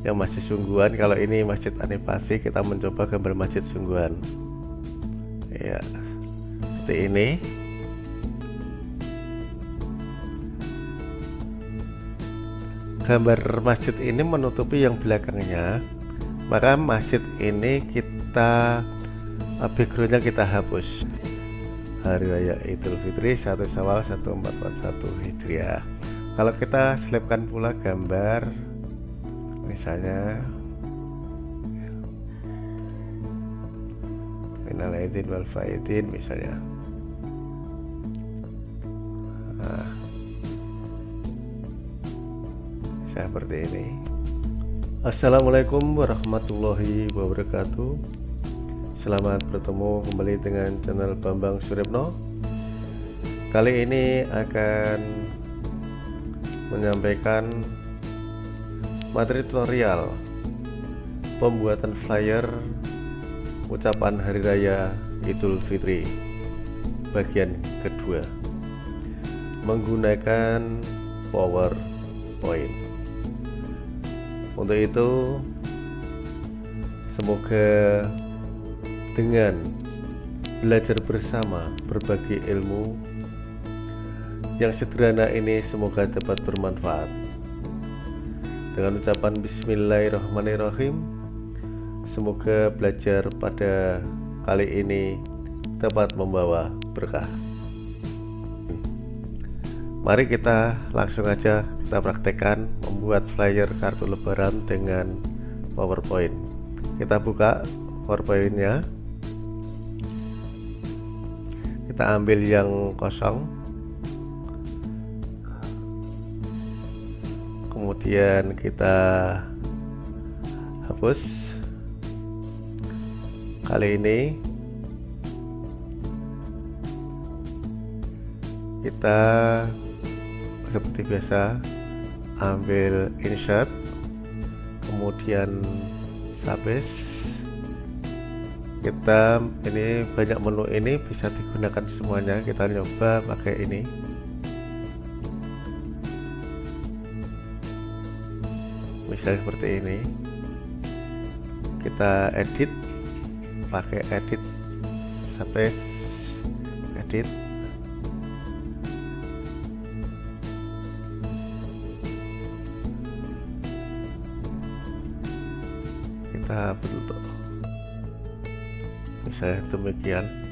yang masjid sungguhan kalau ini masjid anipasi kita mencoba gambar masjid sungguhan. Ya seperti ini. Gambar masjid ini menutupi yang belakangnya. Maka masjid ini kita backgroundnya kita hapus. Hari raya idul fitri 1 syawal 1441 hijriah. Kalau kita selipkan pula gambar misalnya minal aidin wal faidin misalnya. Nah, seperti ini. Assalamualaikum warahmatullahi wabarakatuh. Selamat bertemu kembali dengan channel Bambang Suripno Kali ini akan menyampaikan materi tutorial pembuatan flyer ucapan Hari Raya Idul Fitri bagian kedua. Menggunakan PowerPoint untuk itu semoga dengan belajar bersama berbagi ilmu yang sederhana ini semoga dapat bermanfaat dengan ucapan bismillahirrahmanirrahim semoga belajar pada kali ini dapat membawa berkah. Mari kita langsung aja kita praktekkan membuat flyer kartu lebaran dengan powerpoint. Kita buka powerpointnya. Kita ambil yang kosong kemudian kita hapus. Kali ini kita seperti biasa ambil insert kemudian sabes kita ini banyak menu ini bisa digunakan semuanya. Kita nyoba pakai ini misalnya seperti ini. Kita edit pakai edit sampai edit. Kita bentuk. Misalnya demikian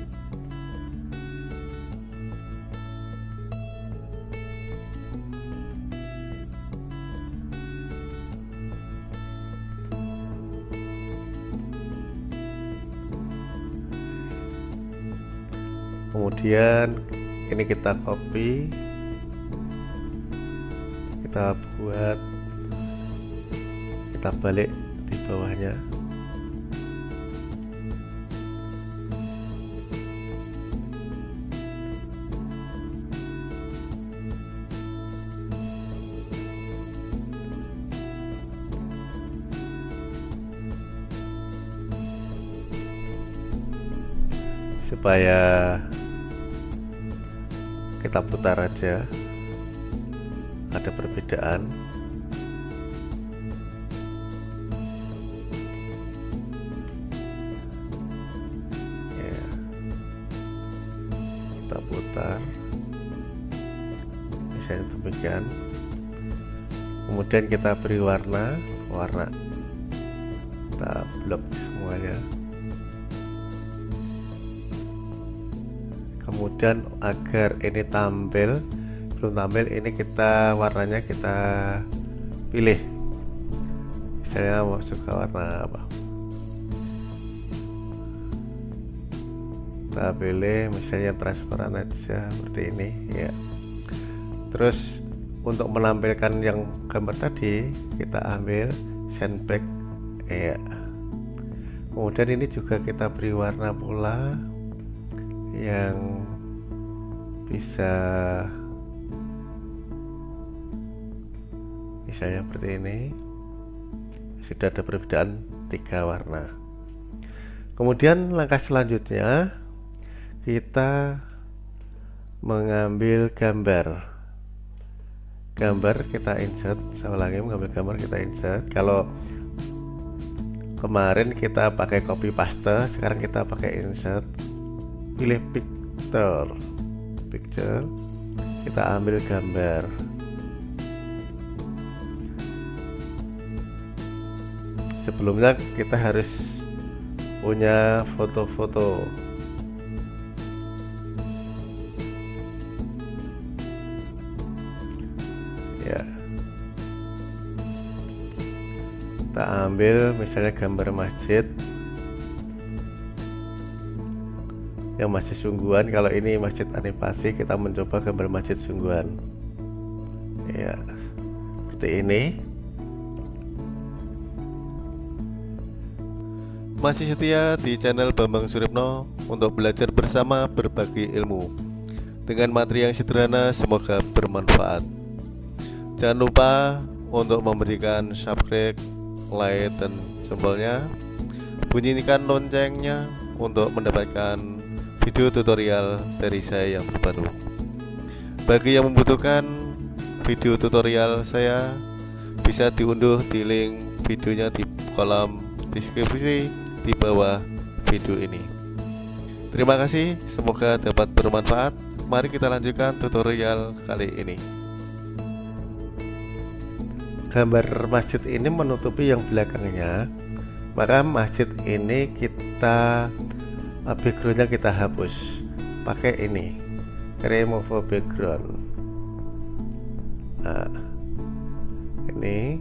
kemudian ini kita copy. Kita buat. Kita balik di bawahnya. Supaya kita putar aja. Ada perbedaan. Ya. Kita putar. Misalnya demikian. Kemudian kita beri warna. Warna kemudian agar ini tampil belum tampil ini kita warnanya kita pilih. Saya mau suka warna apa? Kita pilih misalnya transparan aja seperti ini ya. Terus untuk menampilkan yang gambar tadi kita ambil sandbag ya. Kemudian ini juga kita beri warna pula yang bisa. Misalnya seperti ini. Sudah ada perbedaan tiga warna. Kemudian langkah selanjutnya kita mengambil gambar. Gambar kita insert saya ulangi mengambil gambar kita insert. Kalau kemarin kita pakai copy paste sekarang kita pakai insert. Pilih picture picture kita ambil gambar. Sebelumnya kita harus punya foto-foto. Ya. Kita ambil misalnya gambar masjid yang masih sungguhan kalau ini masjid animasi kita mencoba gambar masjid sungguhan. Ya seperti ini. Masih setia di channel Bambang Suripno untuk belajar bersama berbagi ilmu. Dengan materi yang sederhana semoga bermanfaat. Jangan lupa untuk memberikan subscribe, like, dan jempolnya. Bunyikan loncengnya untuk mendapatkan video tutorial dari saya yang terbaru Bagi yang membutuhkan video tutorial saya bisa diunduh di link videonya di kolom deskripsi di bawah video ini. Terima kasih, semoga dapat bermanfaat. Mari kita lanjutkan tutorial kali ini. Gambar masjid ini menutupi yang belakangnya, maka masjid ini kita backgroundnya kita hapus. Pakai ini. Remove background. Nah, ini.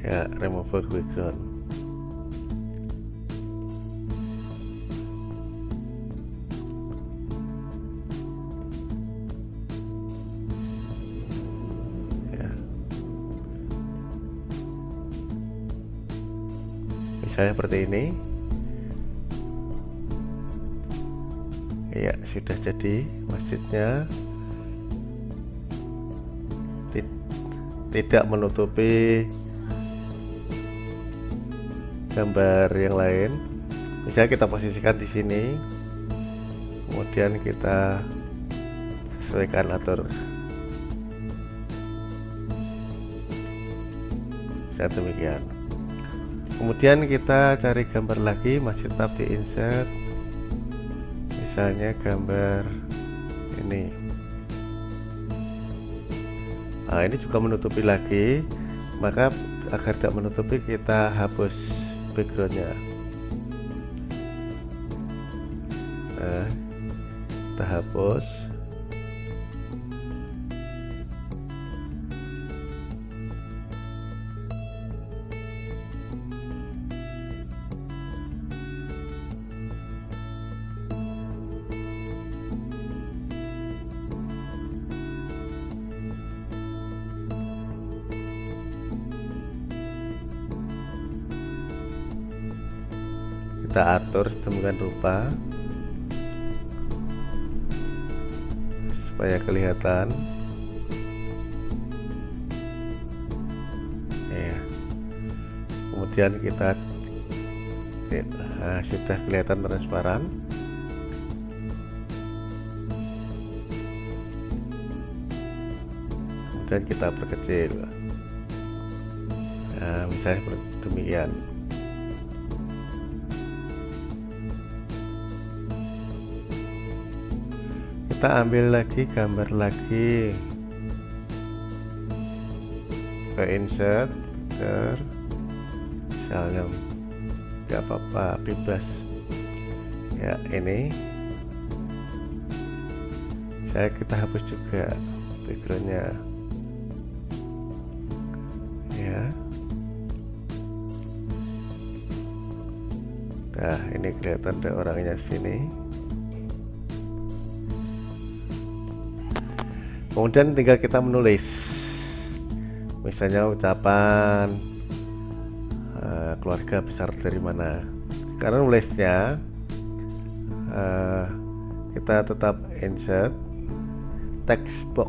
Ya remove background misalnya seperti ini. Ya sudah jadi masjidnya. Tidak menutupi gambar yang lain. Misalnya kita posisikan di sini kemudian kita sesuaikan atur. Saya demikian kemudian kita cari gambar lagi masih tetap di insert. Misalnya gambar ini. Nah ini juga menutupi lagi maka agar tidak menutupi kita hapus backgroundnya. Nah kita hapus kita atur sedemikian rupa. Supaya kelihatan. Ya kemudian kita nah, sudah kelihatan transparan. Kemudian kita perkecil. Nah, misalnya demikian kita ambil lagi gambar lagi. Ke insert ke misalnya nggak apa-apa bebas. Ya ini. Saya kita hapus juga backgroundnya. Ya. Nah ini kelihatan ada orangnya sini kemudian tinggal kita menulis. Misalnya ucapan uh, keluarga besar dari mana. Karena nulisnya uh, kita tetap insert text box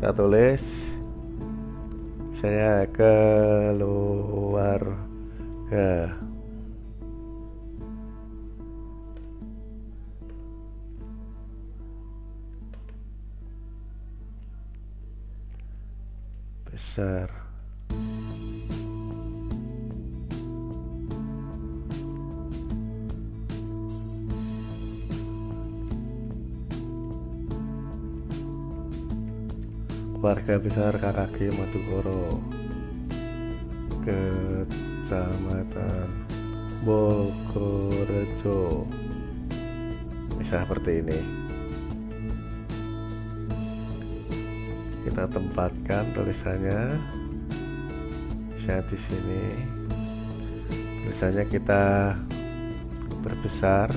kita tulis saya keluarga besar. Keluarga besar KKG Madukoro Kecamatan Bogorejo. Bisa seperti ini kita tempatkan tulisannya. Bisa di sini. Tulisannya kita perbesar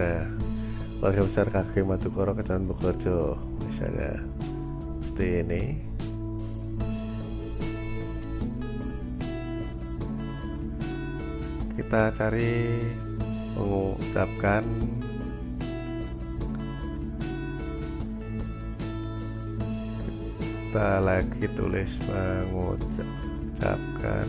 saya warga besar KG Madukoro Kecamatan Bogorjo misalnya. Seperti ini. Kita cari mengucapkan kita lagi tulis mengucapkan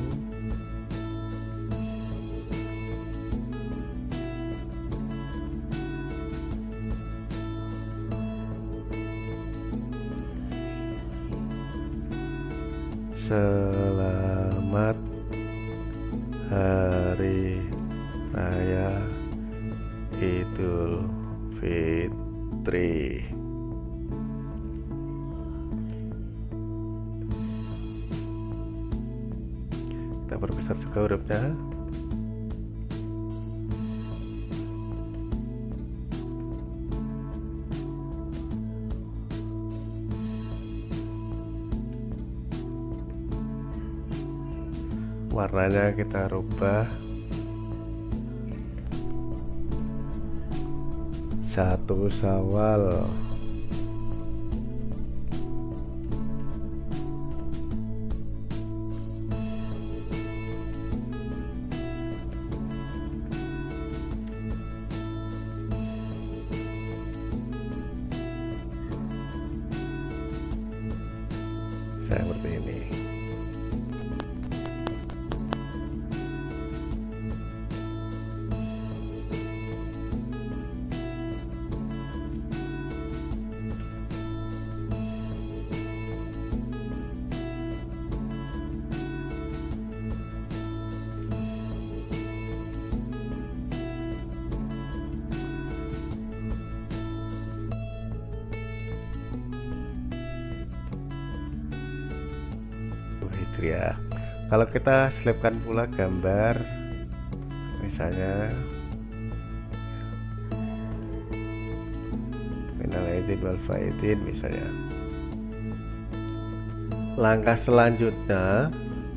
Selamat Hari Raya warnanya kita rubah. Satu sawal. Seperti ini ya kalau kita selipkan pula gambar misalnya minal aidin wal misalnya. Langkah selanjutnya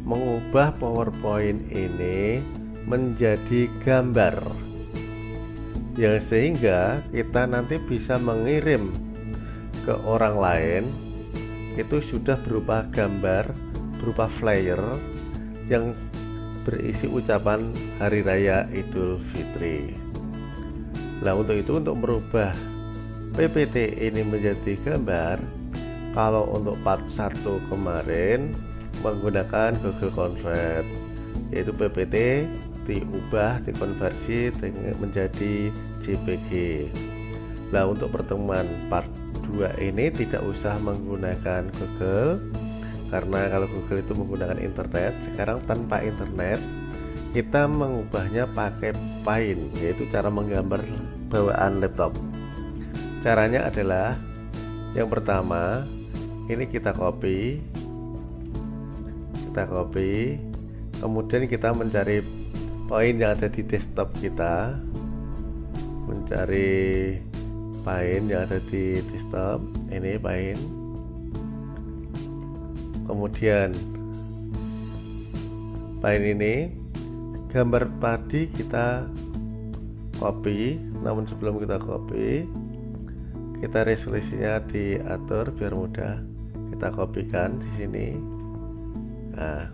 mengubah powerpoint ini menjadi gambar. Yang sehingga kita nanti bisa mengirim ke orang lain itu sudah berupa gambar berupa flyer yang berisi ucapan Hari Raya Idul Fitri. Nah, untuk itu untuk merubah PPT ini menjadi gambar, kalau untuk part 1 kemarin menggunakan Google Convert, yaitu PPT diubah, dikonversi menjadi JPG. Nah, untuk pertemuan part 2 ini tidak usah menggunakan Google karena kalau Google itu menggunakan internet sekarang tanpa internet kita mengubahnya pakai Paint yaitu cara menggambar bawaan laptop. Caranya adalah yang pertama ini kita copy kita copy kemudian kita mencari poin yang ada di desktop kita mencari Paint yang ada di desktop ini Paint kemudian lain ini gambar tadi kita copy. Namun sebelum kita copy kita resolusinya diatur biar mudah kita kopikan di sini. Nah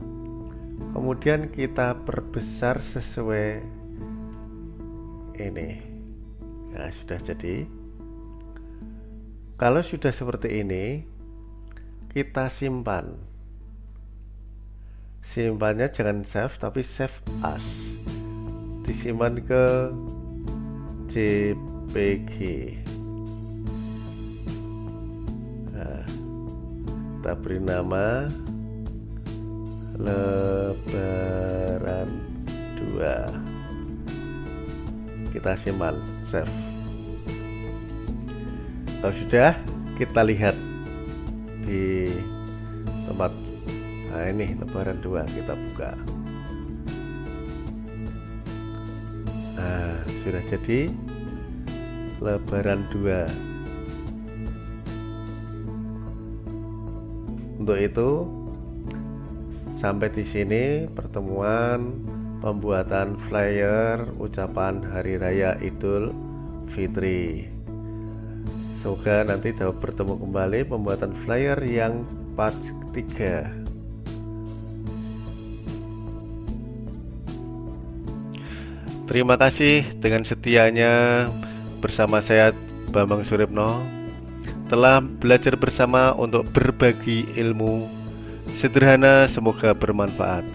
kemudian kita perbesar sesuai ini. Nah sudah jadi. Kalau sudah seperti ini kita simpan. Simpannya jangan save tapi save as. Disimpan ke JPG nah, kita beri nama lebaran 2 kita simpan save. Kalau sudah kita lihat di tempat nah ini lebaran 2 kita buka nah sudah jadi lebaran 2 untuk itu Sampai di sini pertemuan pembuatan flyer ucapan Hari Raya Idul Fitri. Semoga nanti dapat bertemu kembali pembuatan flyer yang part ketiga. Terima kasih dengan setianya bersama saya Bambang Suripno telah belajar bersama untuk berbagi ilmu sederhana semoga bermanfaat.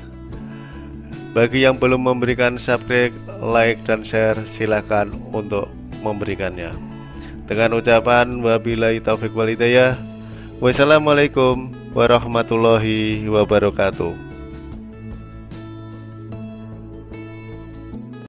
Bagi yang belum memberikan subscribe, like, dan share, silakan untuk memberikannya. Dengan ucapan wabillahi taufiq walidayah. Wassalamualaikum warahmatullahi wabarakatuh.